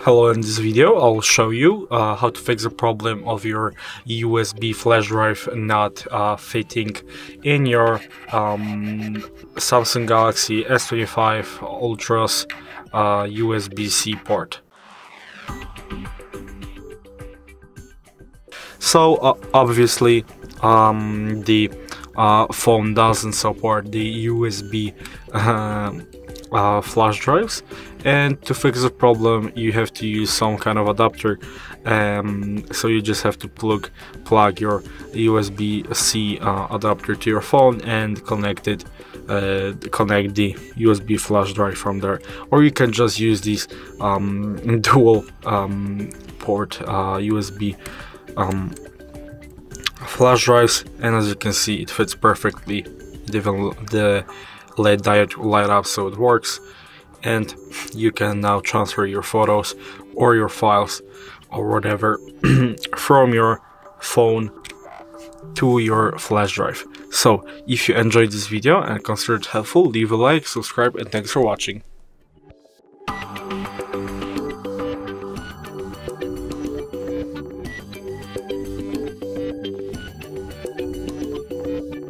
hello in this video I'll show you uh, how to fix the problem of your USB flash drive not uh, fitting in your um, Samsung Galaxy S25 Ultra's uh, USB-C port. So uh, obviously um, the uh, phone doesn't support the USB uh, flash drives. And to fix the problem you have to use some kind of adapter. Um, so you just have to plug plug your USB-C uh, adapter to your phone and connect it uh, connect the USB flash drive from there. Or you can just use these um, dual um, port USB uh, um, flash drives. And as you can see it fits perfectly. The, the LED diode light up so it works and you can now transfer your photos or your files or whatever from your phone to your flash drive. So if you enjoyed this video and considered helpful, leave a like, subscribe and thanks for watching.